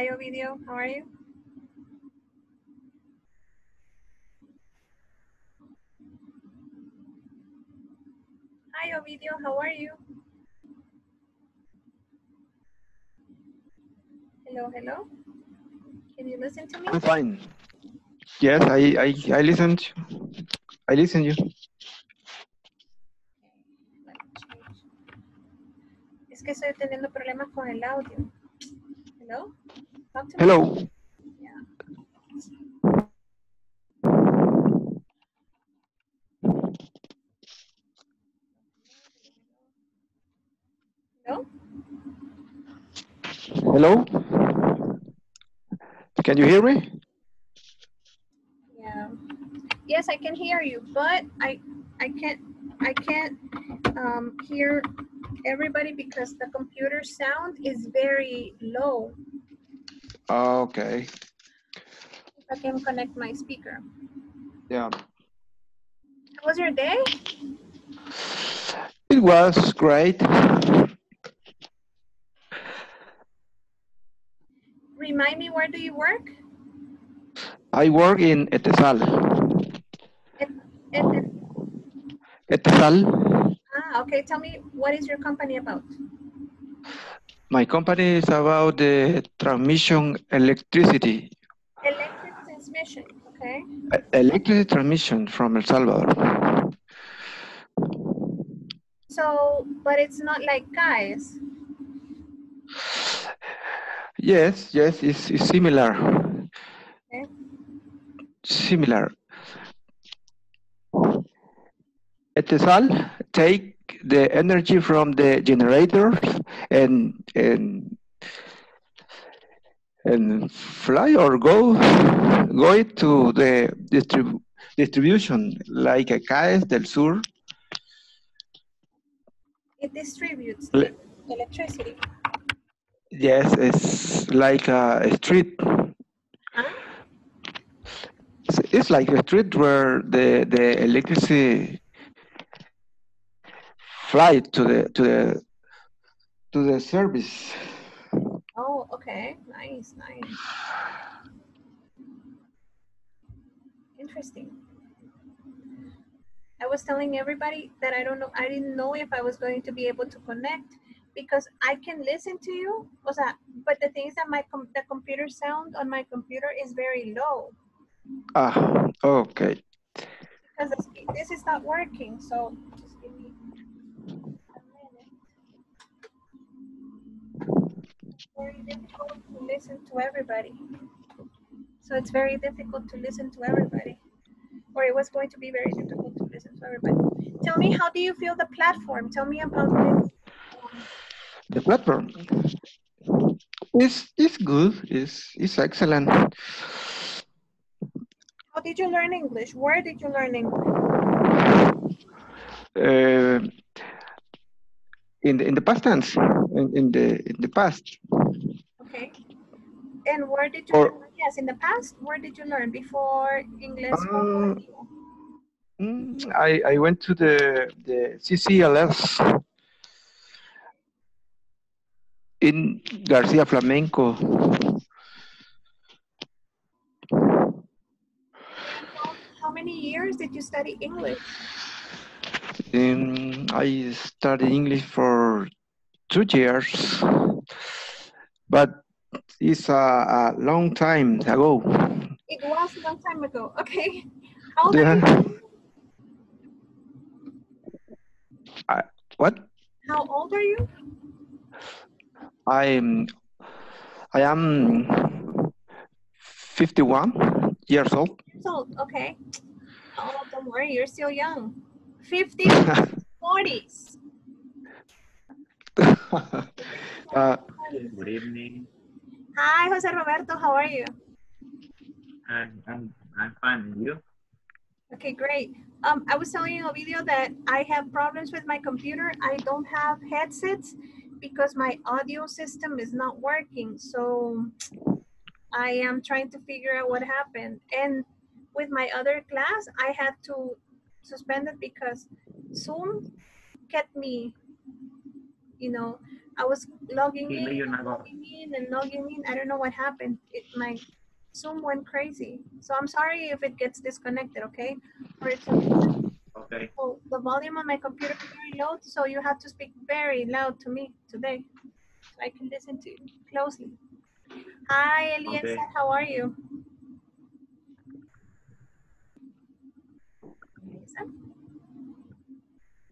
Hi, Ovidio. How are you? Hi, Ovidio. How are you? Hello, hello. Can you listen to me? I'm fine. Yes, I I I listened. I listen you. Es que estoy teniendo problemas con el audio. Hello? Talk to me. Hello. Yeah. Hello? Hello. Can you hear me? Yeah. Yes, I can hear you, but I I can't I can't um, hear everybody because the computer sound is very low. Okay. If I can connect my speaker. Yeah. How was your day? It was great. Remind me, where do you work? I work in Etesal. At, at, Etesal. ah, okay. Tell me, what is your company about? My company is about the transmission electricity, Electric transmission. Okay. e- electricity transmission from El Salvador. So, but it's not like guys. Yes, yes, it's, it's similar. Okay. Similar. Etesal take the energy from the generators and and and fly or go go it to the distrib- distribution like a CAES del Sur. It distributes Le- electricity. Yes, it's like a street. Huh? It's, it's like a street where the the electricity fly to the to the to the service. Oh, okay. Nice, nice. Interesting. I was telling everybody that I don't know, I didn't know if I was going to be able to connect because I can listen to you. O sea, but the thing is that my com- the computer sound on my computer is very low Ah, okay. because this, this is not working. So just give me a minute. Very difficult to listen to everybody. So it's very difficult to listen to everybody. Or it was going to be very difficult to listen to everybody. Tell me, how do you feel the platform? Tell me about this. The platform is is good. is is excellent. How did you learn English? Where did you learn English? Uh, in the in the past tense, in, in the in the past, Okay. And where did you Or- learn? Yes, in the past, where did you learn before English? Um, mm, I I went to the the CCLS in Garcia Flamenco. how many years did you study English? Um, I studied English for two years, but it's a, a long time ago. It was a long time ago. Okay. How old are Yeah. you? What? How old are you? I'm I am 51 years old. Years old. Okay. Oh, don't worry, you're still young. 50, 40s. uh, Good evening. Hi, Jose Roberto. How are you? I'm, I'm, I'm fine. And you? Okay, great. Um, I was telling you Ovidio that I have problems with my computer. I don't have headsets because my audio system is not working. So I am trying to figure out what happened. And with my other class, I had to suspend it because Zoom kept me, you know, I was logging in, you're not going. logging in, and logging in. I don't know what happened. It my Zoom went crazy. So I'm sorry if it gets disconnected. Okay. Or it's Okay. so the volume on my computer is very low, so you have to speak very loud to me today, so I can listen to you closely. Hi, Eliezer. Okay. How are you? Eliezer?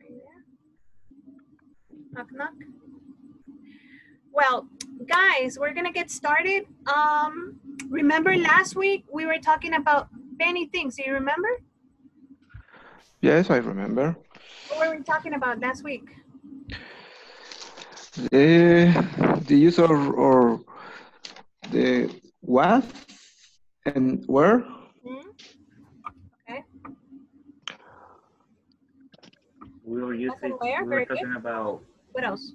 Are you there? Knock, knock. Well, guys, we're gonna get started. Um, remember last week we were talking about many things. Do you remember? Yes, I remember. What were we talking about last week? The, the use of or the what and where. Hmm? Okay. We were using, where? we Very were good. talking about, What else?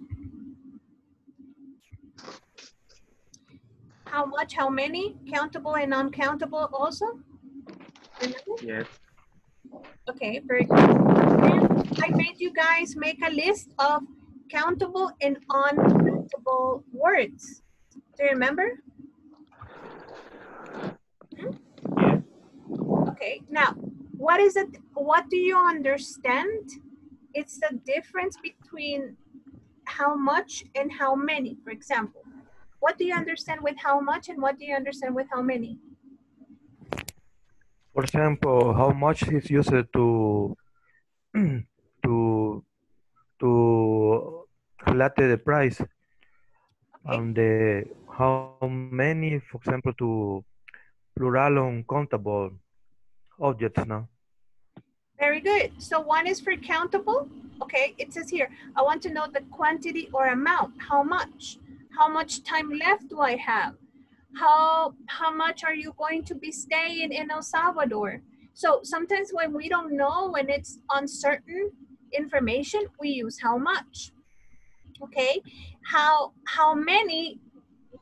How much, how many, countable and uncountable also? Yes, Okay, very good. And I made you guys make a list of countable and uncountable words. Do you remember? Hmm? yes. Okay, now, what is it, what do you understand? It's the difference between how much and how many, for example. What do you understand with how much and what do you understand with how many? For example, how much is used to to to relate the price Okay, and the how many, for example, to plural uncountable objects now. Very good. So one is for countable. Okay, it says here, I want to know the quantity or amount. How much? How much time left do I have? How, how much are you going to be staying in El Salvador? So sometimes when we don't know, when it's uncertain information, we use how much. Okay, how, how many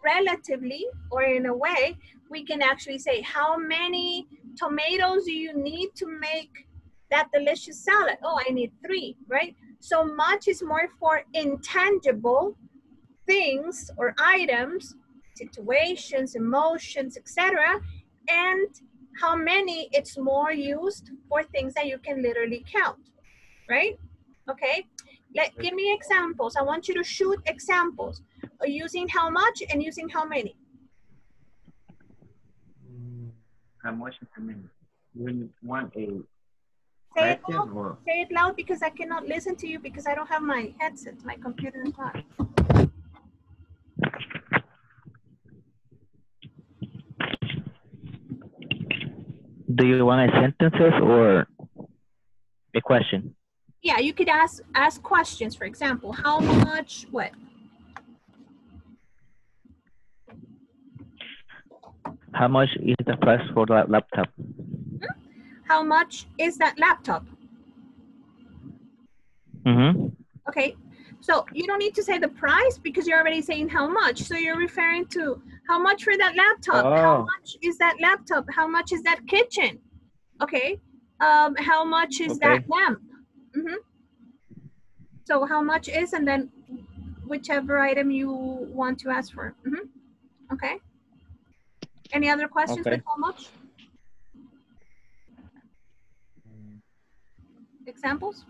relatively or in a way, we can actually say how many tomatoes do you need to make that delicious salad? Oh, I need three, right? So much is more for intangible things or items, situations, emotions, etc. And how many it's more used for things that you can literally count, right? Okay. Let give me examples. I want you to shoot examples uh, using how much and using how many. How much is the minute? We want a Say it loud. or, Say it loud because I cannot listen to you because I don't have my headset. My computer is not. Do you want a sentences or a question? Yeah, you could ask ask questions. For example, how much? What? How much is the price for the laptop? How much is that laptop? Mm-hmm. Okay, so you don't need to say the price because you're already saying how much. So you're referring to how much for that laptop? How Oh. much is that laptop? How much is that kitchen? Okay, um, how much is that Okay. lamp? hmm So how much is and then whichever item you want to ask for. hmm Okay. Any other questions Okay. with how much? Examples?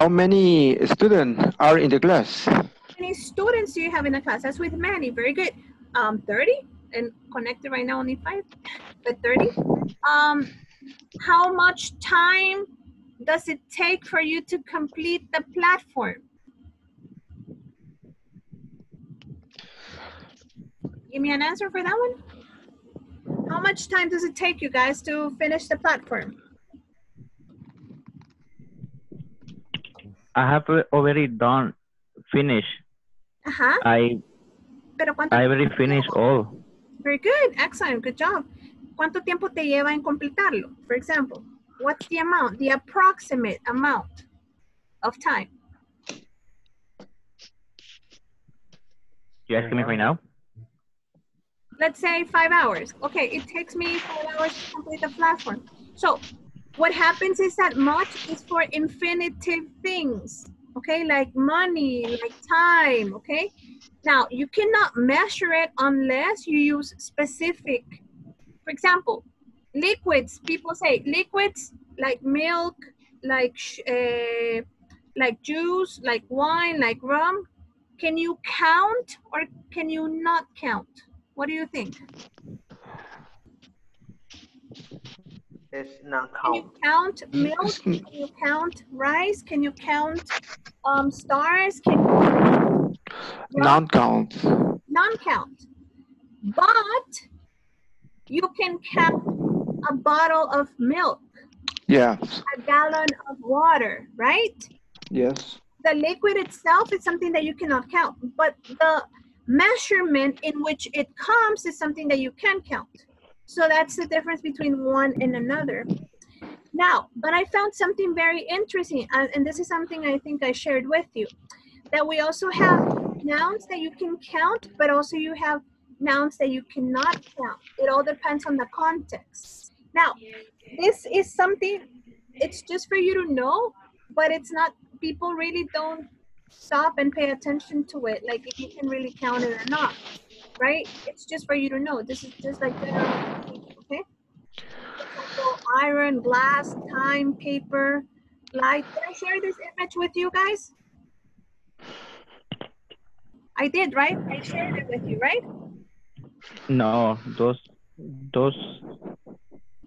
How many students are in the class? How many students do you have in the class? That's with many. Very good. Um, 30 and connected right now only five, but 30. Um, how much time does it take for you to complete the platform? Give me an answer for that one. How much time does it take you guys to finish the platform? I have already done, finished. Ajá. Uh-huh. I Pero cuánto I already finished all. Very good. Excellent. Good job. ¿Cuánto tiempo te lleva en completarlo? For example, what's the amount, the approximate amount of time? You asking me right now? Let's say five hours. Okay, it takes me five hours to complete the platform. So what happens is that much is for infinitive things. Ok, okay? Like money, like time, okay? Now, you cannot measure it unless you use specific. For example, liquids, people say liquids like milk, like uh, like juice, like wine, like rum. Can you count or can you not count? What do you think? It's not count. Can you non-count. milk? Can you count rice? Can you count um, stars? Can you Non-count. non-count? But you can count a bottle of milk, Yes. a gallon of water, right? Yes. The liquid itself is something that you cannot count, but the measurement in which it comes is something that you can count. So that's the difference between one and another. Now, but I found something very interesting, and and this is something I think I shared with you, that we also have nouns that you can count, but also you have nouns that you cannot count. It all depends on the context. Now, this is something, it's just for you to know, but it's not, people really don't stop and pay attention to it, like if you can really count it or not, right? It's just for you to know. This is just like okay? Iron, glass, time, paper, light. Did I share this image with you guys? I did, right? I shared it with you, right? No, those those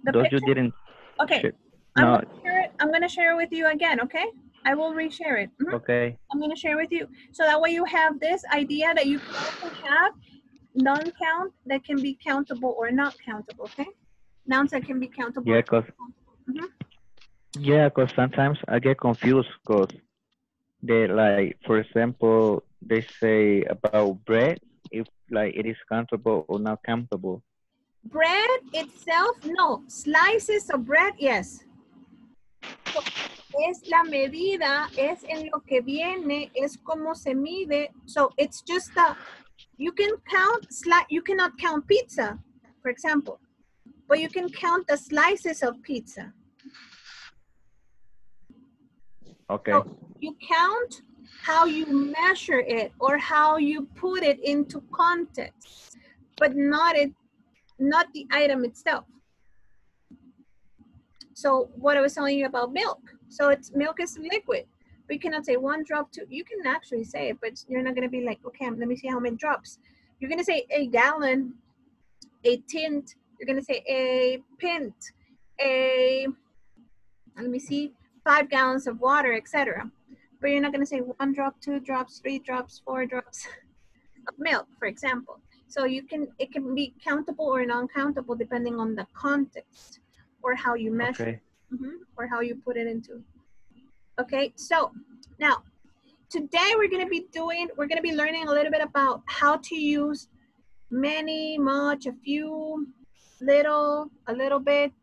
The those you didn't. Okay, share. I'm No, gonna share it. I'm gonna share it with you again, okay? I will reshare it. Mhm. okay. I'm gonna share with you. So that way you have this idea that you can also have non-count that can be countable or not countable, okay? Nouns that can be countable. Yeah, cause Mhm. yeah, cause sometimes I get confused, cause they like, for example, they say about bread if like it is countable or not countable. Bread itself, no. Slices of bread, yes. So, es la medida, es en lo que viene, es como se mide. So it's just a, you can count, sli- you cannot count pizza, for example, but you can count the slices of pizza. Okay. So you count how you measure it or how you put it into context, but not it, not the item itself. So what I was telling you about milk. So it's milk is liquid. We cannot say one drop, two. You can actually say it, but you're not gonna be like, okay, let me see how many drops. You're gonna say a gallon, a tint. You're gonna say a pint, a. Let me see, five gallons of water, etc. But you're not gonna say one drop, two drops, three drops, four drops of milk, for example. So you can it can be countable or non-countable depending on the context or how you measure Okay. Mhm, or how you put it into. Okay, so now today we're going to be doing, we're going to be learning a little bit about how to use many, much, a few, little, a little bit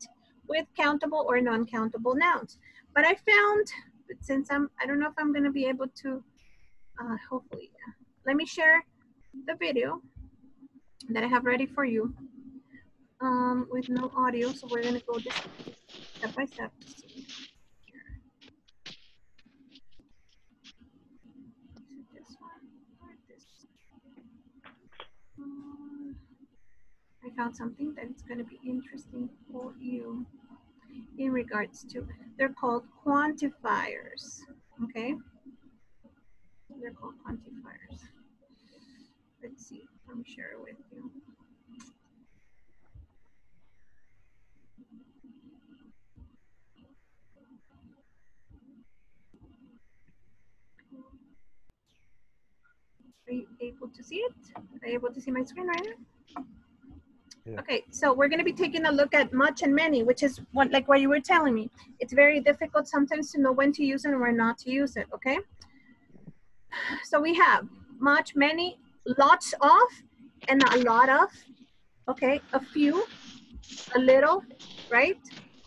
with countable or non-countable nouns. But I found, but since I'm, I don't know if I'm going to be able to, uh, hopefully, yeah. let me share the video that I have ready for you um, with no audio. So we're going to go this step by step. This one or this? Um, I found something that's going to be interesting for you in regards to, they're called quantifiers, okay? They're called quantifiers. Let's see, let me share it with you. Are you able to see it? Are you able to see my screen right now? Okay, so we're gonna be taking a look at much and many, which is what, like what you were telling me. It's very difficult sometimes to know when to use it and when not to use it, okay? So we have much, many, lots of, and a lot of, okay? A few, a little, right?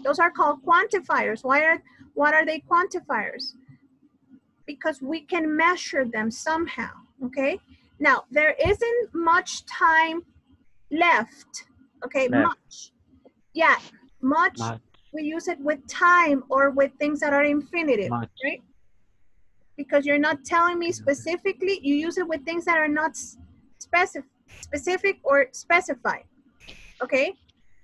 Those are called quantifiers. Why are, what are they quantifiers? Because we can measure them somehow, okay? Now, there isn't much time left, okay? Left. Much. Yeah, much, Much. we use it with time or with things that are infinitive, Much. right? because you're not telling me specifically. You use it with things that are not specific, specific or specified. Okay,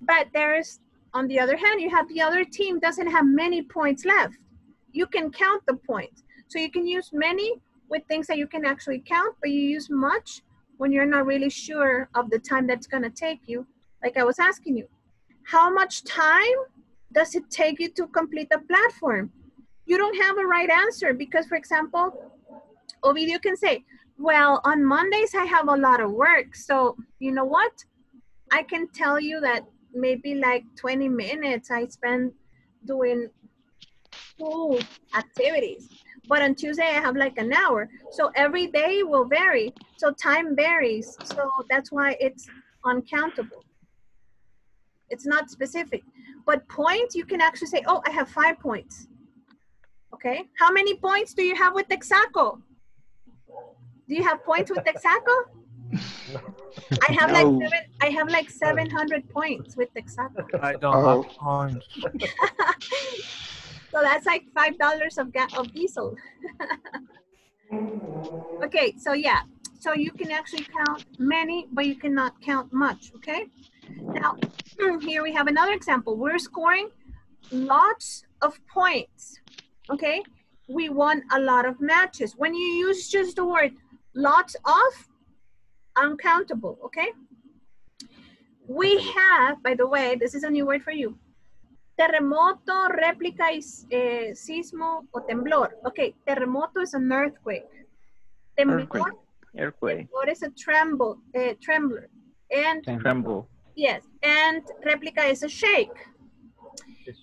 but there's on the other hand, you have the other team doesn't have many points left. You can count the points, so you can use many with things that you can actually count, but you use much when you're not really sure of the time that's going to take you. Like I was asking you, how much time does it take you to complete the platform? You don't have a right answer because, for example, Ovidio can say, well, on Mondays I have a lot of work. So, you know what? I can tell you that maybe like 20 minutes I spend doing school activities. But on Tuesday I have like an hour. So every day will vary. So time varies. So that's why it's uncountable. It's not specific. But points, you can actually say, oh, I have five points. Okay. How many points do you have with Texaco? Do you have points with Texaco? I have like seven, I have like 700 points with Texaco. I don't Oh. have points. so that's like five dollars of ga- of diesel. okay, so yeah, so you can actually count many, but you cannot count much. Okay. Now here we have another example. We're scoring lots of points. Okay, we won a lot of matches. When you use just the word lots of, uncountable. Okay. We have, by the way, this is a new word for you terremoto, réplica eh, sismo o temblor. Okay, terremoto is an earthquake. Temblor, Earthquake. Earthquake. temblor is a tremble, eh, trembler. And Tremble. Yes, and réplica is a shake.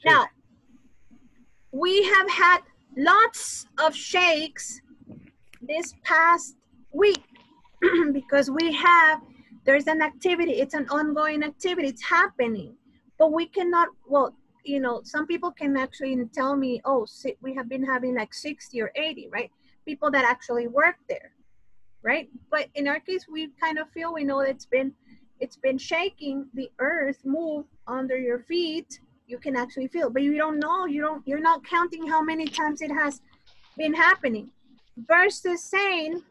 Now, we have had lots of shakes this past week because we have, there's an activity, it's an ongoing activity, it's happening. But we cannot, well, you know, some people can actually tell me, oh, we have been having like 60 or 80, right? People that actually work there, right? But in our case, we kind of feel we know it's been, it's been shaking, the earth move under your feet, you can actually feel, but you don't know, you don't, you're not counting how many times it has been happening. Versus saying,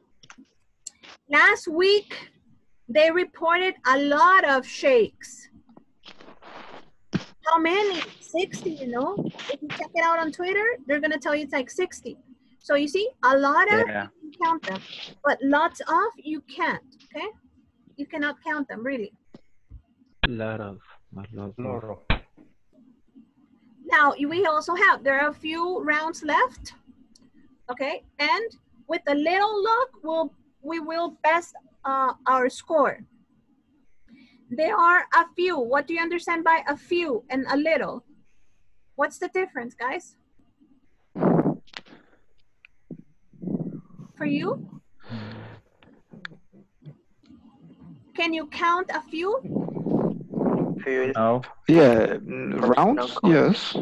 last week, they reported a lot of shakes. How many? 60, you know? If you check it out on Twitter, they're gonna tell you it's like 60. So you see, a lot of, Yeah. you can count them, but lots of, you can't, okay? You cannot count them, really. Lot of. A lot of. Now, we also have, there are a few rounds left, okay? And with a little luck, we'll, we will best uh, our score. There are a few. What do you understand by a few and a little? What's the difference, guys? For you? Can you count a few? Few No. Yeah, mm, rounds, yes.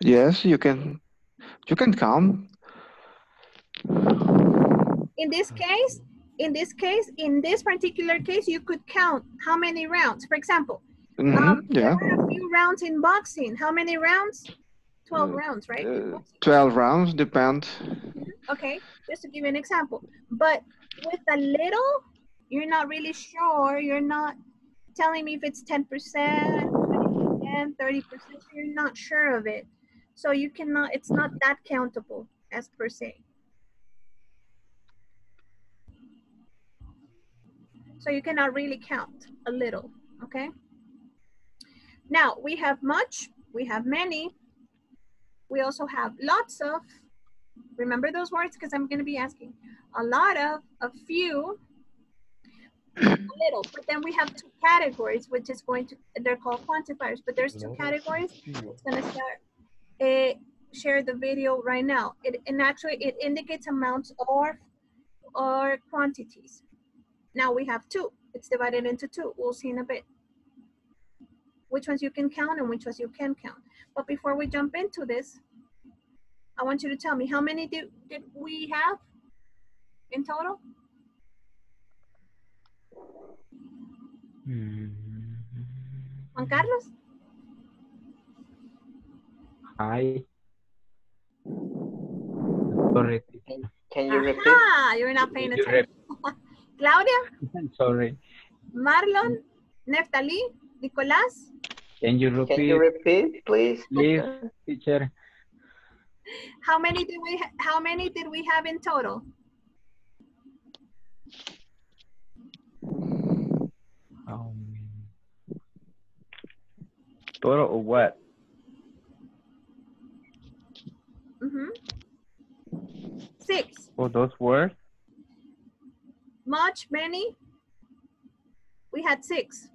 Yes, you can, you can count. In this case, in this case, in this particular case, you could count how many rounds. For example, Mhm, um, yeah, there are a few rounds in boxing. How many rounds? 12 Uh, rounds, right? uh, 12 rounds, depend. Okay, just to give you an example. But with a little, you're not really sure. You're not telling me if it's 10%, 20%, 30%. You're not sure of it. So you cannot, it's not that countable as per se. So you cannot really count a little, okay? Now, we have much, we have many, we also have lots of, remember those words because I'm going to be asking a lot of, a few, little. But then we have two categories, which is going to, they're called quantifiers, but there's two categories. It's going to start, uh, share the video right now. It, and actually it indicates amounts or, or quantities. Now we have two. It's divided into two. We'll see in a bit. Which ones you can count and which ones you can count. But before we jump into this, I want you to tell me how many did, did we have in total? Juan Carlos? Hi. Sorry. Can you repeat? Ah, you're not paying Can you attention. Claudia, Sorry. Marlon, Neftali, Nicolás. Can you repeat? Can you repeat, repeat, please? please, teacher? How many did we, how many did we have in total? Um, Total or what? Mhm. Six. For those words? Much, many? We had six.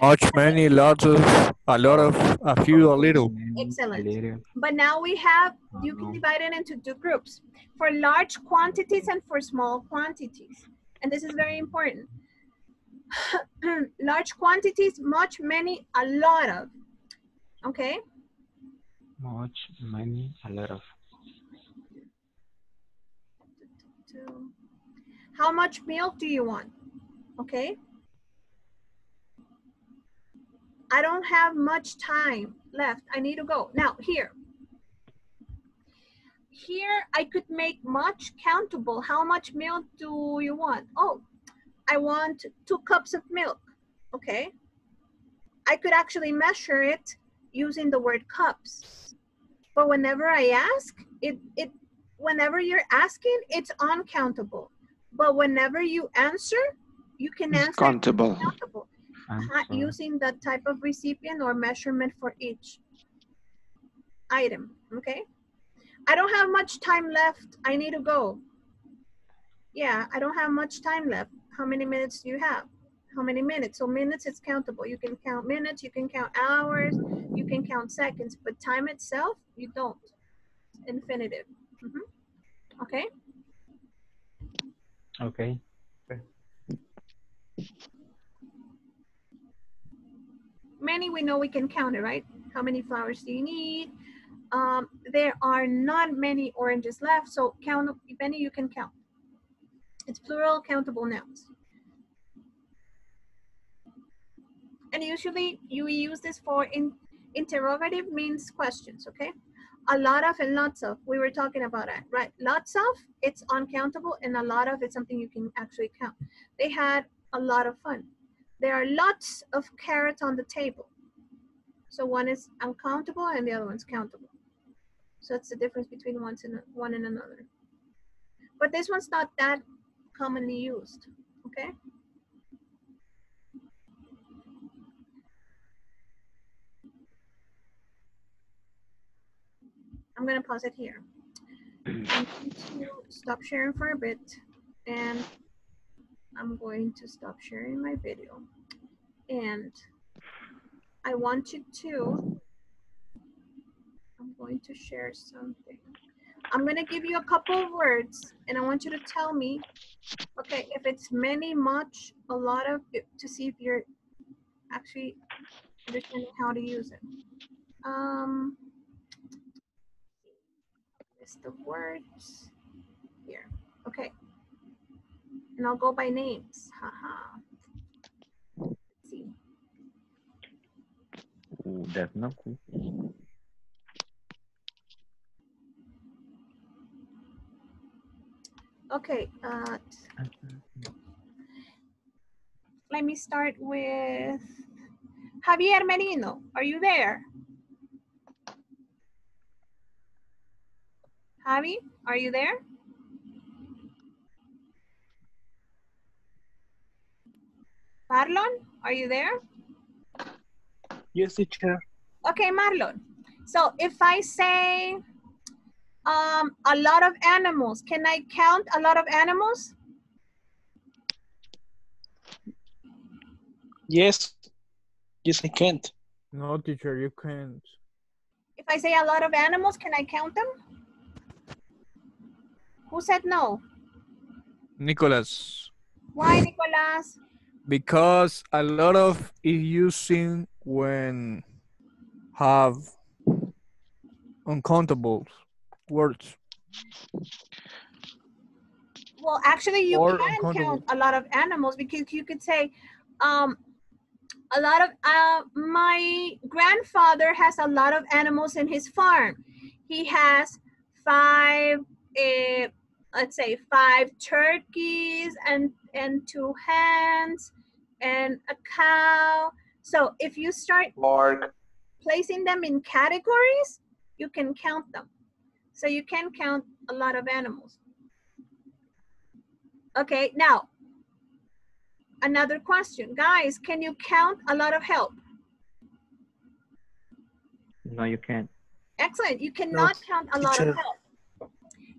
Much, many, lots of, a lot of, a few, a little. Excellent. little. But now we have, you can divide it into two groups for large quantities and for small quantities. And this is very important. large quantities, much, many, a lot of. Okay? Much, many, a lot of. How much milk do you want? Okay? I don't have much time left. I need to go. Now, here. Here, I could make much countable. How much milk do you want? Oh, I want two cups of milk. Okay? I could actually measure it using the word cups. But whenever I ask, it, it whenever you're asking, it's uncountable. But whenever you answer, you can It's answer countable. countable And using that type of recipient or measurement for each item, okay? I don't have much time left. I need to go. Yeah, I don't have much time left. How many minutes do you have? How many minutes? So minutes is countable. You can count minutes, you can count hours, you can count seconds, but time itself, you don't. Infinitive. Mhm. Okay? Okay. many we know we can count it, right? How many flowers do you need? Um, there are not many oranges left, so count many you can count. It's plural countable nouns. And usually you use this for in interrogative means questions, okay? A lot of and lots of, we were talking about it, right? Lots of, it's uncountable, and a lot of, it's something you can actually count. They had a lot of fun. There are lots of carrots on the table. So one is uncountable and the other one's countable. So that's the difference between one and one and another. But this one's not that commonly used, okay? I'm gonna pause it here. I'm going to stop sharing for a bit and I'm going to stop sharing my video. And I want you to, I'm going to share something. I'm going to give you a couple of words and I want you to tell me, okay, if it's many, much, a lot of, to see if you're actually understanding how to use it. Um, list the words here. Okay and I'll go by names. Haha. Let's see. That's not cool. Okay, uh, let me start with Javier Merino. Are you there? Javi, are you there? Marlon, are you there? Yes, teacher. Okay, Marlon. So if I say um, a lot of animals, can I count a lot of animals? Yes. Yes, I can't. No, teacher, you can't. If I say a lot of animals, can I count them? Who said no? Nicholas. Why, Nicholas? Because a lot of is using when have uncountable words. Well, actually, you Or can count a lot of animals because you could say, um, a lot of, uh, my grandfather has a lot of animals in his farm. He has five eh, let's say five turkeys and and two hens and a cow. So if you start Pork. placing them in categories, you can count them. So you can count a lot of animals. Okay, now another question. Guys, can you count a lot of help? No, you can't. Excellent. You cannot count a lot of help.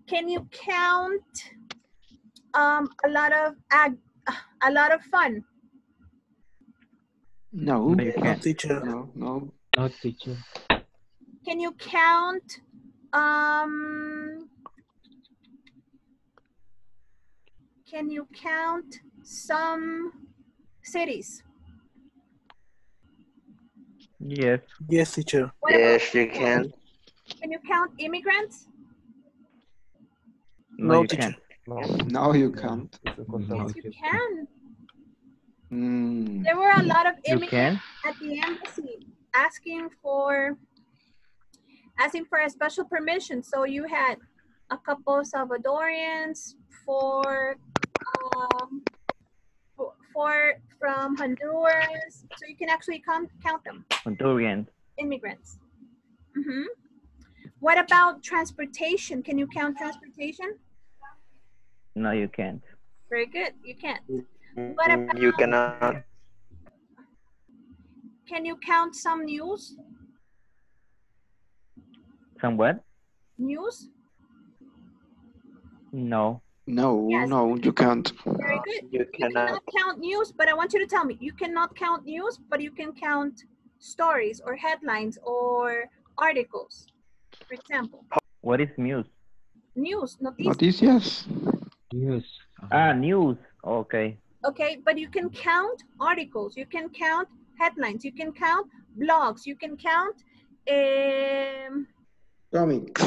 Can you count um, a lot of ag- a lot of fun? No, No, you No, can't. teacher. no, no. No teacher. Can you count um can you count some cities? Yes. Yes, teacher. What Yes, you can. can you count immigrants? No, No, you teacher. can't. No. No, you can't. Yes, you can. Mm, There were a lot of immigrants at the embassy asking for asking for a special permission. So you had a couple Salvadorians, four um, four from Honduras. So you can actually count count them, Honduran. immigrants. hmm What about transportation? Can you count transportation? No, you can't. Very good. You can. What about You cannot. can you count some news? Somewhat? News? No. no, Yes. no, you can't. Very good. You You cannot. cannot count news, but I want you to tell me, you cannot count news, but you can count stories or headlines or articles. For example, What is news? news, noticias. Noticias. News. Ah, news. Okay. Okay, but you can count articles, you can count headlines, you can count blogs, you can count um, Comics.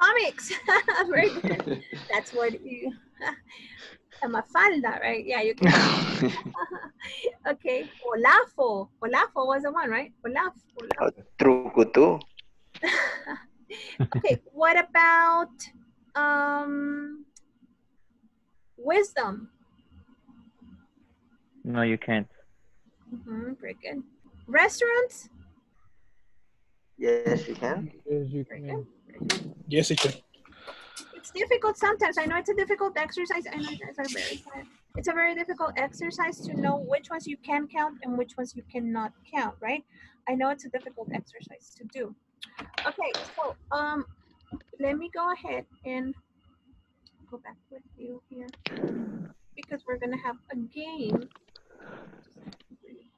comics. Very good. That's what you. Mafalda, right? Yeah, you can. okay. Olafo. Olafo was the one, right? Olaf. Olaf. Trukutu. okay. What about um wisdom? No, you can't. hmm very good. Restaurants. Yes, you can. Yes, you can. good. Very good. Yes, teacher. It's difficult sometimes. I know it's a difficult exercise. I know you guys are very tired. It's a very difficult exercise to know which ones you can count and which ones you cannot count, right? I know it's a difficult exercise to do. Okay, so um, let me go ahead and go back with you here because we're gonna have a game. Really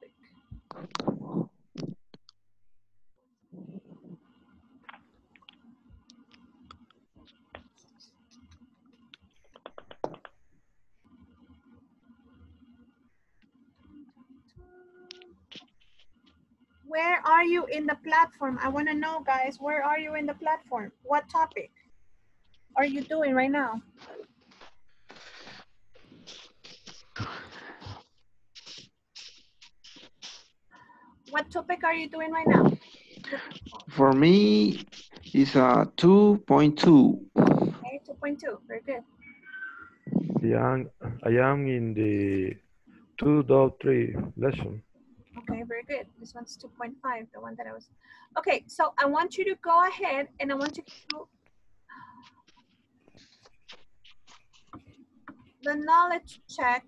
Where are you in the platform? I want to know, guys, where are you in the platform? What topic are you doing right now? What topic are you doing right now? For me, it's uh, a 2.2. Okay, 2.2, very good. I am, I am in the 2.3 lesson. This one's 2.5, the one that I was. Okay, so I want you to go ahead and I want you to the knowledge check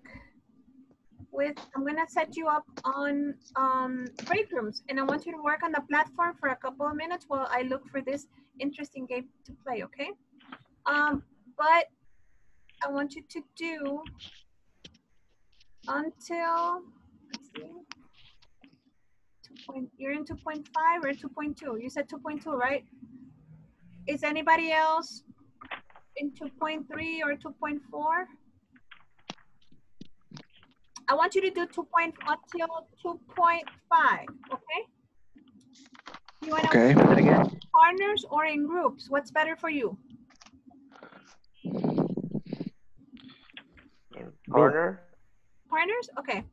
with, I'm gonna set you up on um, break rooms and I want you to work on the platform for a couple of minutes while I look for this interesting game to play, okay? Um, but I want you to do until, point, you're in 2.5 or 2.2? You said 2.2, right? Is anybody else in 2.3 or 2.4? I want you to do 2 point until 2.5, okay? You wanna Okay. Say again? partners or in groups? What's better for you? Partner. Partners? Okay.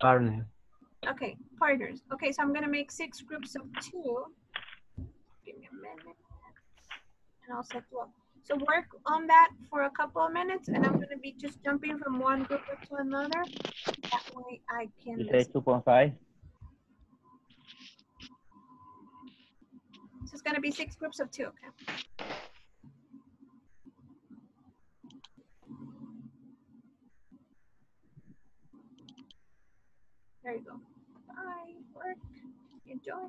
Partner. Okay, partners. Okay, so I'm gonna make six groups of two. Give me a minute. And I'll set you up. So work on that for a couple of minutes and I'm gonna be just jumping from one group to another. That way I can, You say 2.5? so it's gonna be six groups of two, okay? There you go. Bye, work, enjoy.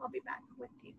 I'll be back with you.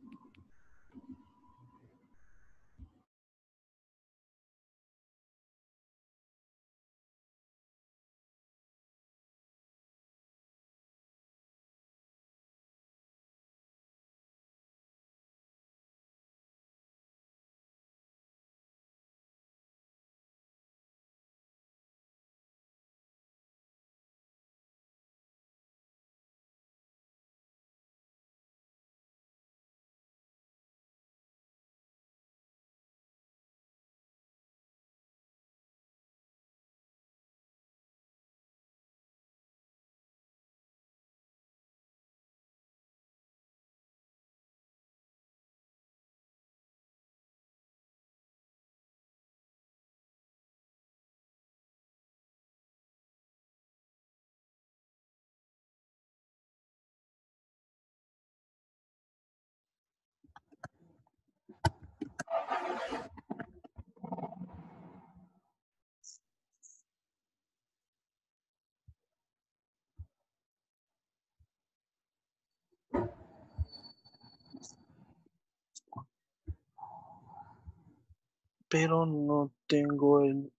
Pero no tengo el,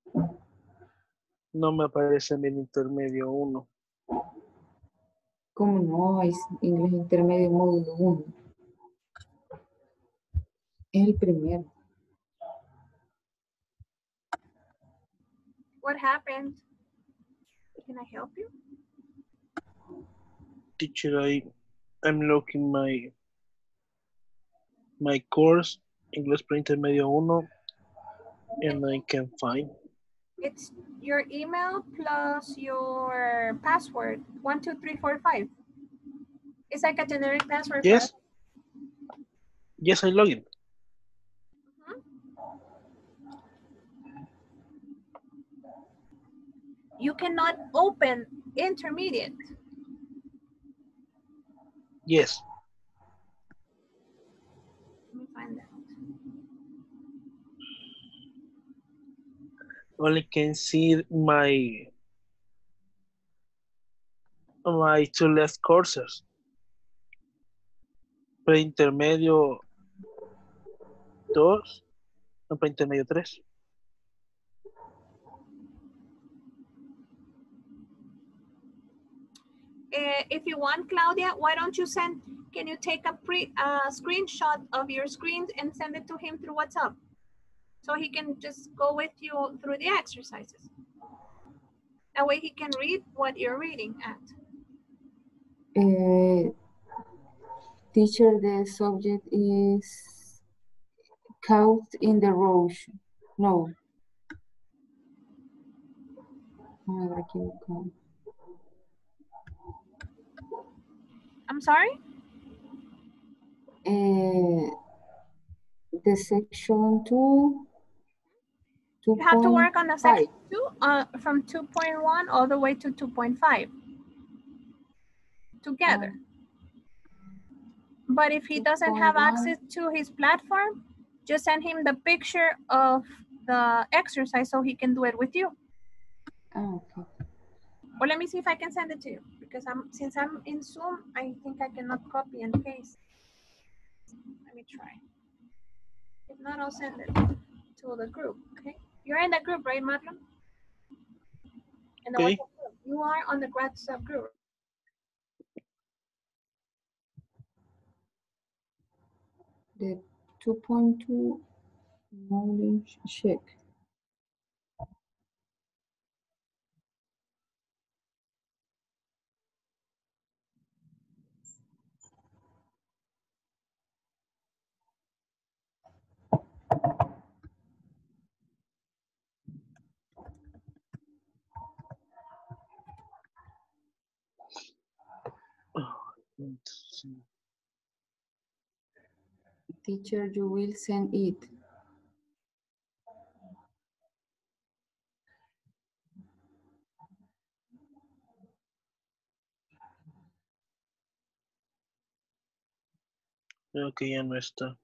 no me aparece en el intermedio 1. ¿Cómo no? Es inglés intermedio módulo 1. Es el primero. What happened? Can I help you? Teacher, I, I'm looking my, my course, English para Intermedio 1, and I can find. It's your email plus your password, one, two, three, four, five. It's like a generic password. Yes. Yes, I log in. You cannot open intermediate. Yes. Let me find that. Only can see my my two left courses. Preintermedio 2 y preintermedio 3. Uh, if you want, Claudia, why don't you send, can you take a pre, uh, screenshot of your screens and send it to him through WhatsApp? So he can just go with you through the exercises. That way he can read what you're reading at. Uh, teacher, the subject is caught in the erosion. No. Me habrá I'm sorry? Uh, the section two. 2. You have to work on the section 2.5. two, uh, from 2.1 all the way to 2.5 together. But if he doesn't have access to his platform, just send him the picture of the exercise so he can do it with you. Ah, okay. Well, let me see if I can send it to you because I'm since I'm in Zoom, I think I cannot copy and paste. Let me try. If not, I'll send it to the group. Okay, you're in the group, right, Marlon? In the Okay. WhatsApp group. You are on the WhatsApp group. The two point two knowledge check. Teacher, you will send it. Okay, que ya no está.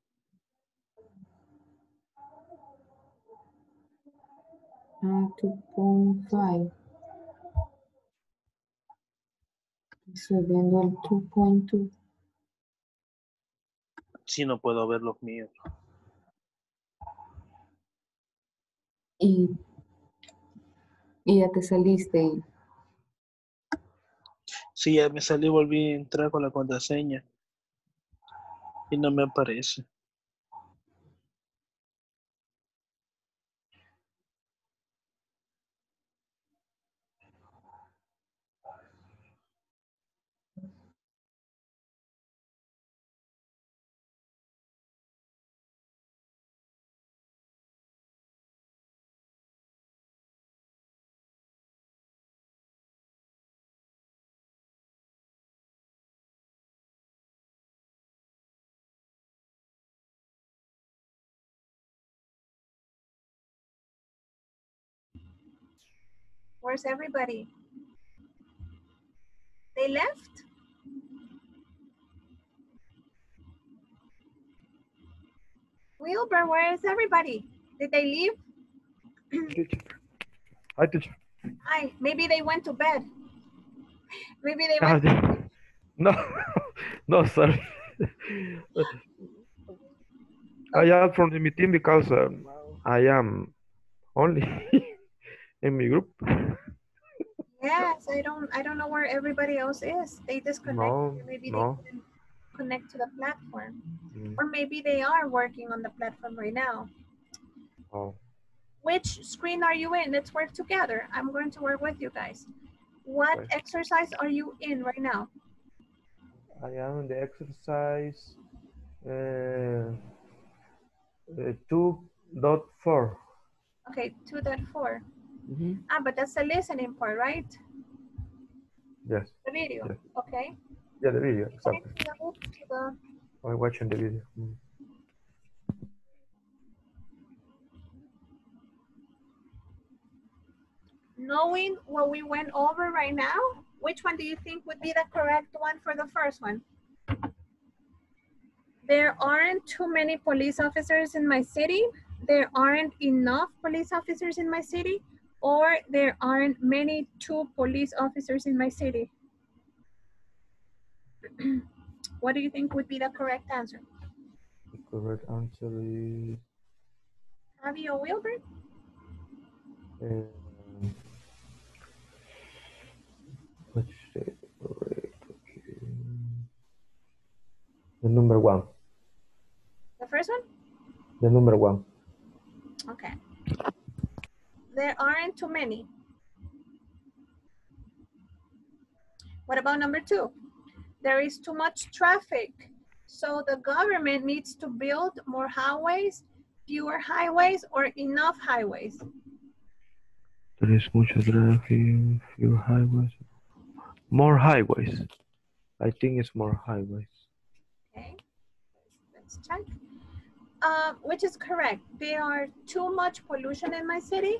Two point five. Viendo el 2.2. Sí, no puedo ver los míos. Y, y ya te saliste. Sí, ya me salí, volví a entrar con la contraseña. Y no me aparece. Where's everybody? They left? Wilbur, where is everybody? Did they leave? Hi, teacher. Hi, maybe they went to bed. Maybe they went. No, no, sorry. I am from the meeting because um, I am only in my group. Yes, I don't. I don't know where everybody else is. They disconnected. No, maybe no. they connect to the platform, Mm, or maybe they are working on the platform right now. Oh, Which screen are you in? Let's work together. I'm going to work with you guys. What Okay. exercise are you in right now? I am in the exercise uh, uh, two dot four. Okay, 2.4. Mhm. Ah, but that's the listening part, right? Yes, The video. Yes. Okay. yeah, the video, exactly. to the- to I'm watching the video. Mm. Knowing what we went over right now, which one do you think would be the correct one for the first one? There aren't too many police officers in my city. There aren't enough police officers in my city, or there aren't many two police officers in my city. what do you think would be the correct answer? The correct answer is Javi or Wilbur? um, let's say correct. Okay. The number one. The first one? The number one. Okay. There aren't too many. What about number two? There is too much traffic. So the government needs to build more highways, fewer highways, or enough highways. There is mucho traffic, few highways. More highways. I think it's more highways. Okay, let's check. Uh, which is correct. There are too much pollution in my city.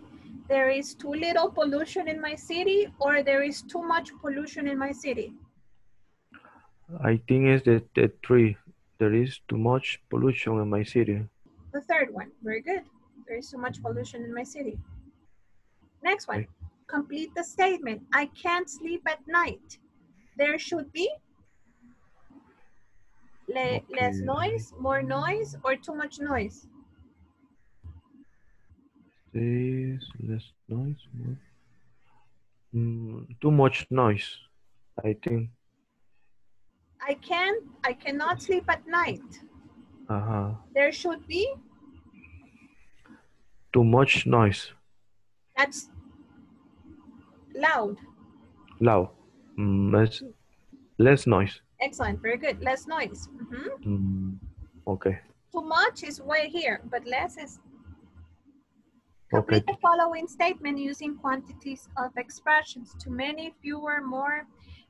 There is too little pollution in my city, or there is too much pollution in my city. I think it's the, the three. There is too much pollution in my city. The third one, very good. There is too much pollution in my city. Next one, Okay. complete the statement. I can't sleep at night. There should be le- less noise, more noise, or too much noise. This less noise. Mm, too much noise. I think. I can, I cannot sleep at night. Uh huh. There should be, Too much noise. that's loud. Loud. Mm, less, less noise. Excellent, very good. Less noise. Mhm. Mm, okay. Too much is way here, but less is Okay. Complete the following statement using quantities of expressions. Too many, fewer, more.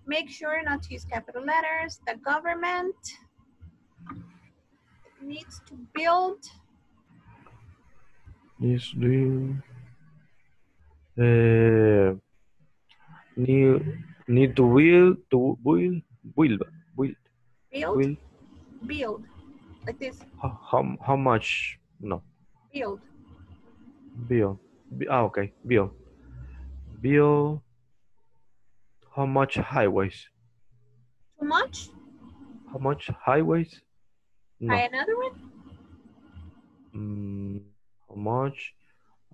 Make sure not to use capital letters. The government needs to build. Yes, do you uh, need need to build to build build build Build, build build. like this, How, how, how much? No. build. Bill. Ah, okay. Bill. Bill. How much highways? Too much? How much highways? No. Try another one. Mm, how much?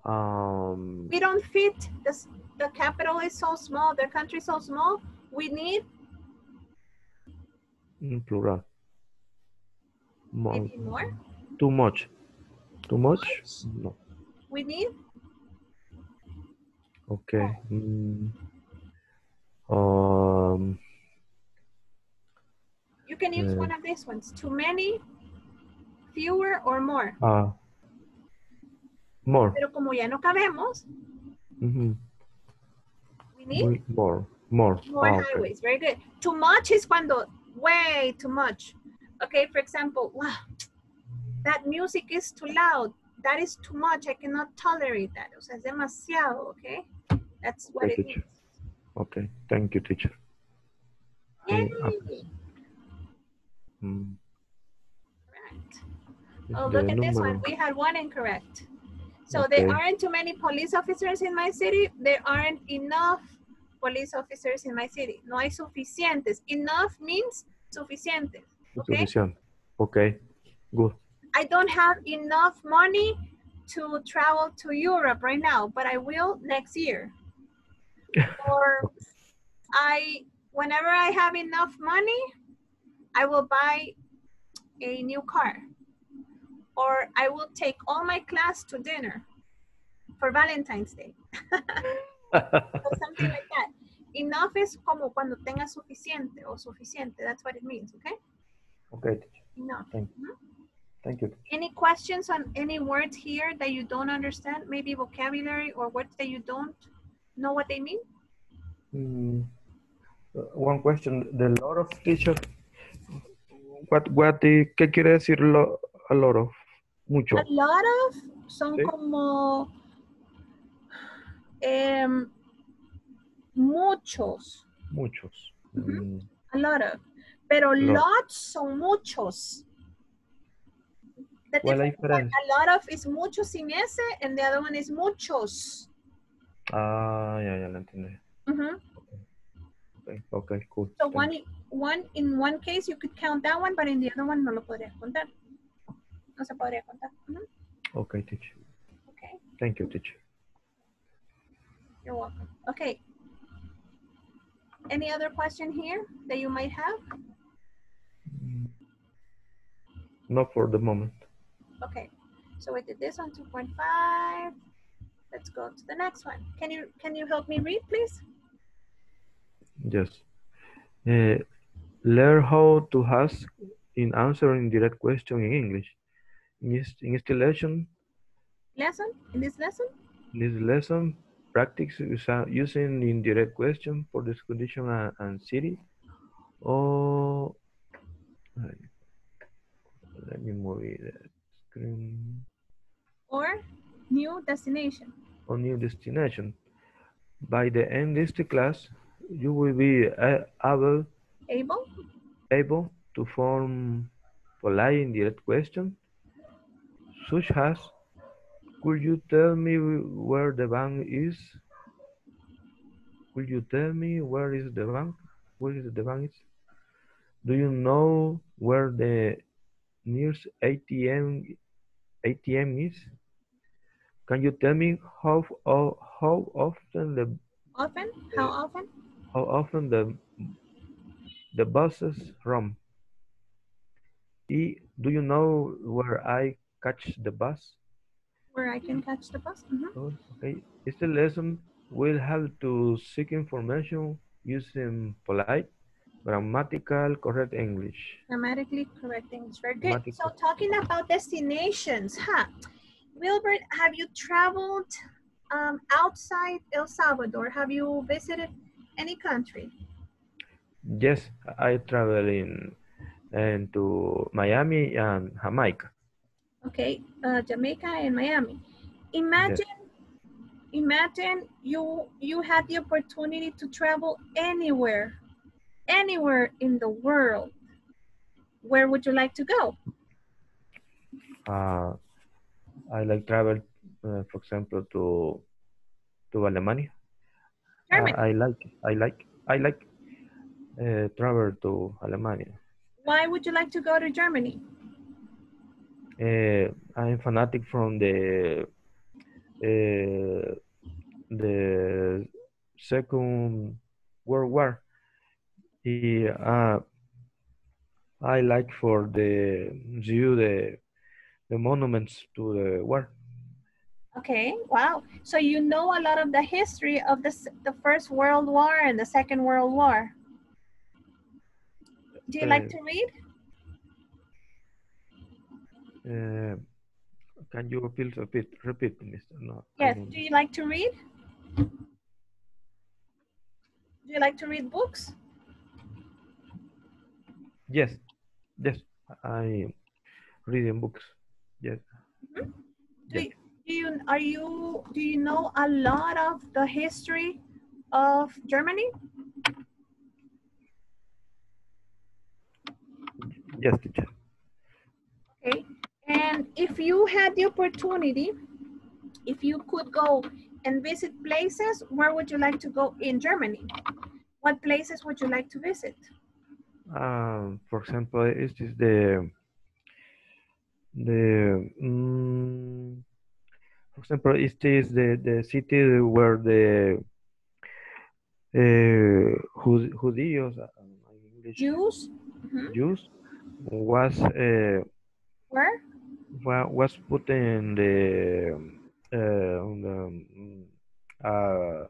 Um, We don't fit, this, the capital is so small, the country is so small. We need, in plural. More, maybe more, too much. Too much? No. We need, Okay. Mm, um, you can use Yeah. one of these ones. Too many, fewer, or more. uh, more. Pero como ya no cabemos, Mhm. we need More. More. more Ah, okay. highways. Very good. Too much is cuando, way too much. Okay, for example, wow, that music is too loud. That is too much. I cannot tolerate that. O sea, es demasiado, okay? That's what Okay, it teacher. means. Okay. Thank you, teacher. Yay. appreciate- Mm, Correct. Oh, look at this one. We had one incorrect. So there aren't too many police officers in my city. There aren't enough police officers in my city. No hay suficientes. Enough means suficientes. Okay? Suficiente. Okay. Good. I don't have enough money to travel to Europe right now, but I will next year. or I, whenever I have enough money, I will buy a new car. Or I will take all my class to dinner for Valentine's Day. or something like that. Enough is como cuando tenga suficiente o suficiente. That's what it means, okay? okay. Enough. Thank you. Mm-hmm. Thank you. Any questions on any words here that you don't understand? Maybe vocabulary or words that you don't know what they mean? Mm, one question. The lot of teacher. What, what, ¿Qué quiere decir lo, a lot of? Mucho. A lot of son Sí. como em, muchos, Muchos. Mm, a lot of. Pero Lot. lots son muchos. The ¿Cuál la difference diferencia? A lot of is muchos sin S and the other one is muchos. Ah, ya, ya lo entendí. Ujú. Okay, okay, cool. So one, one, in one case you could count that one, but in the other one no lo podrías contar. No se podría contar. Ujú. Okay, teacher. Okay, Thank you, teacher. you're welcome. Okay. Any other question here that you might have? Not for the moment. So we did this on 2.5. Let's go to the next one. Can you, can you help me read, please? Yes. Uh, learn how to ask in answering direct question in English. In this, in this lesson, Lesson, in this lesson? in this lesson, practice usa- using indirect question for this condition and, and city. Or let me move it, uh, screen Or new destination. Or new destination. By the end of the class, you will be uh, able Able? able to form polite indirect question such as could you tell me where the bank is could you tell me where is the bank where is the bank is do you know where the nearest atm atm is can you tell me how how, how often the Often? How often? how often the the buses run. E, do you know where I catch the bus? Where I can catch the bus? Mhm. Oh, Okay, it's the lesson we'll have to seek information using polite, grammatical, correct English. Grammatically correct English. Very good. So talking about destinations, huh? Wilbert, have you traveled um, outside El Salvador? Have you visited any country? Yes, I travel in and to Miami and Jamaica. Okay, uh, Jamaica and Miami. Imagine, imagine you you had the opportunity to travel anywhere, anywhere in the world. Where would you like to go? Uh, I like travel, uh, for example, to to Alemania. Germany. I like, I like, I like uh, travel to Alemania. Why would you like to go to Germany? Uh, I'm fanatic from the uh, the Second World War. Uh, I like for the view the the monuments to the war. Okay, wow. So you know a lot of the history of the, the First World War and the Second World War. Do you like Uh, to read? Uh, can you please repeat, repeat, Mr. No. Yes. Do you like to read? Do you like to read books? Yes, yes, I reading books. Yes. Do Yes. you, do you are you do you know a lot of the history of Germany? Yes, teacher. Okay. And if you had the opportunity, if you could go and visit places, where would you like to go in Germany? What places would you like to visit? Um, for example, is this the the mm, for example, is this the the city where the uh, Judíos, uh, English Jews? Mhm. Jews was uh, Where? wa- was put in the uh, on the uh,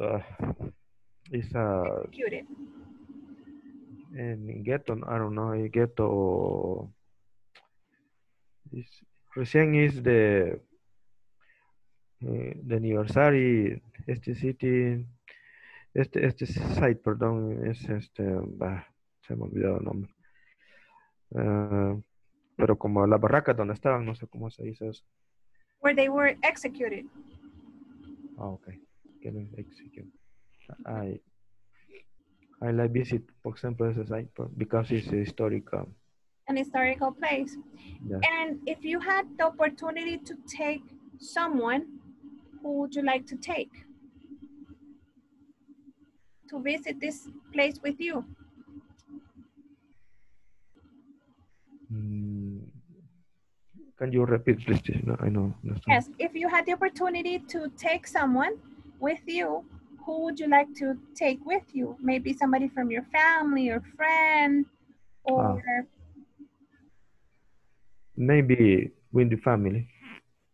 uh, it's a en ghetto, I don't know, a ghetto is recién is the eh, the anniversary este city este este site perdón es este bah, se me olvidó el nombre. Ah, pero como las barracas donde estaban no sé cómo se dice eso. Where they were executed. ah okay executed. I I like visit for example ese site because it's historical An historical place. yeah. And if you had the opportunity to take someone, who would you like to take? To visit this place with you? Mm, Can you repeat, please? No, I know. Yes, if you had the opportunity to take someone with you, who would you like to take with you? Maybe somebody from your family or friend, or Maybe with the family.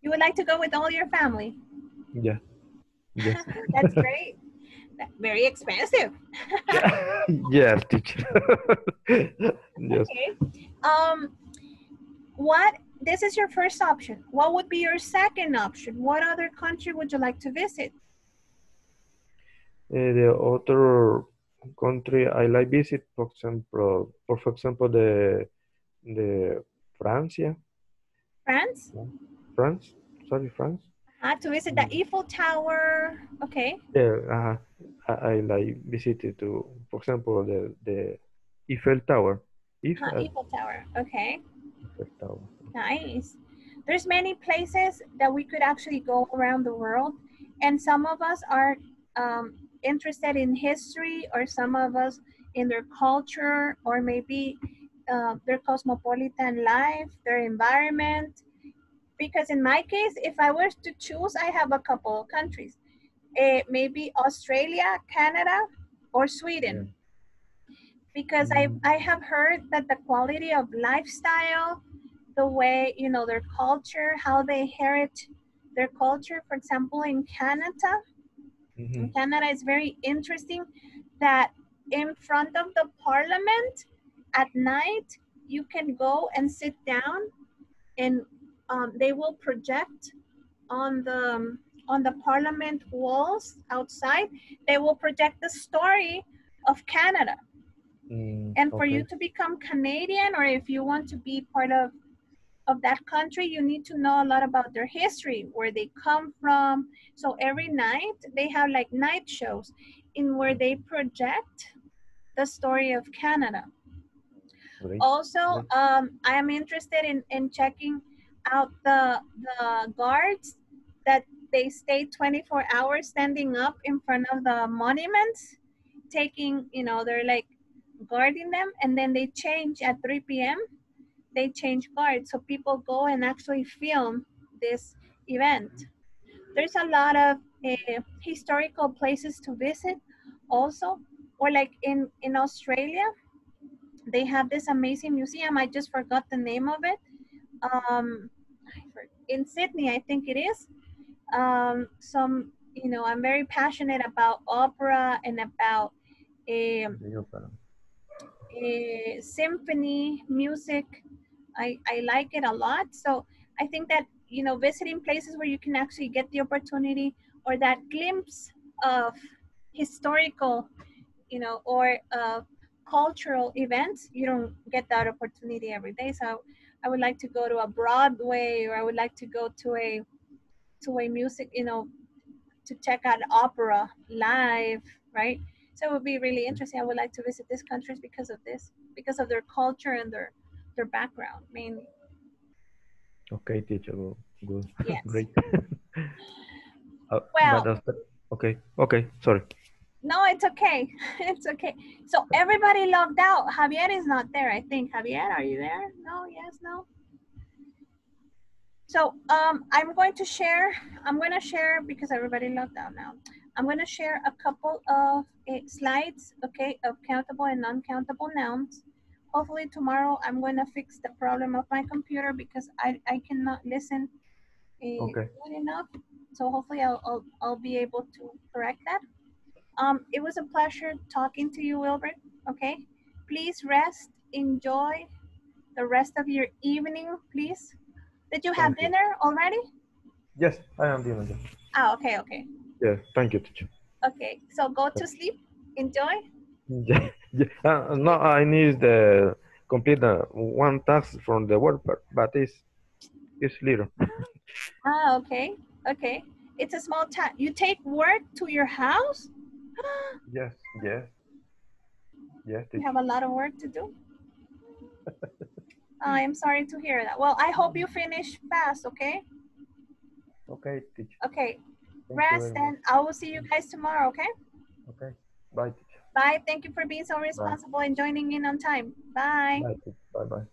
you would like to go with all your family. Yeah. Yes. That's great. Very expensive. yes, teacher. yes. Okay. Um, what? This is your first option. What would be your second option? What other country would you like to visit? Uh, the other country I like visit, for example, for example, the the Francia, France? France. Sorry, France. Uh, to visit the Eiffel Tower. Okay. Yeah, uh, I, I like visited to, for example, the the Eiffel Tower. Uh, Eiffel, Eiffel Tower. Okay. Eiffel Tower. Nice. There's many places that we could actually go around the world, and some of us are um, interested in history, or some of us in their culture, or maybe uh, their cosmopolitan life, their environment. Because in my case, if I were to choose, I have a couple of countries, uh, maybe Australia, Canada, or Sweden. Because I, I have heard that the quality of lifestyle, the way you know their culture how they inherit their culture. For example in canada in canada it's very interesting that in front of the parliament at night you can go and sit down and um, they will project on the on the parliament walls outside they will project the story of canada Mm, and for you to become Canadian, or if you want to be part of of that country, you need to know a lot about their history, where they come from. So every night they have like night shows in where they project the story of Canada. Great. Also, Great. um, I am interested in, in checking out the, the guards that they stay 24 hours standing up in front of the monuments, taking, you know, they're like guarding them and then they change at 3 p.m. They change guards. So people go and actually film this event. There's a lot of uh, historical places to visit also. Or like in, in Australia, they have this amazing museum. I just forgot the name of it. Um, in Sydney, I think it is. Um, some, you know, I'm very passionate about opera and about um, symphony music. I, I like it a lot. So I think that, you know, visiting places where you can actually get the opportunity or that glimpse of historical, you know, or uh, cultural events, you don't get that opportunity every day. So I would like to go to a Broadway or I would like to go to a, to a music, you know, to check out opera live, right? So it would be really interesting. I would like to visit these countries because of this, because of their culture and their their background mainly. Okay, teacher. Good. good. Yes. Great. Uh, Well- okay. Okay. Sorry. No, it's okay. It's okay. So everybody logged out. Javier is not there, I think. Javier, are you there? No, yes, no. So um, I'm going to share, I'm going to share because everybody logged out now. I'm going to share a couple of uh, slides, okay, of countable and non-countable nouns. Hopefully tomorrow I'm going to fix the problem of my computer because I, I cannot listen uh, Okay. good enough. So hopefully I'll, I'll, I'll be able to correct that. Um, it was a pleasure talking to you, Wilbert. Okay, please rest, enjoy the rest of your evening, please. Did you have Thank you. dinner already? Yes, I am dinner. Ah, okay, okay, Yeah. Thank you, teacher. okay. So go to sleep, enjoy. Yeah, yeah. Uh, no, I need the complete one task from the work, but, but it's it's little. Ah, okay, okay. It's a small task. You take work to your house? Yes, yes, yes, You have a lot of work to do. I am sorry to hear that. Well, I hope you finish fast, okay? Okay, teacher. Okay, Thank rest and I will see you guys tomorrow, okay? Okay. Bye, teacher. Bye. Thank you for being so responsible and joining in on time. Bye. Bye. Bye, bye.